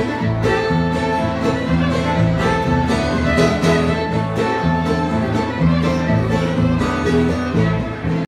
Música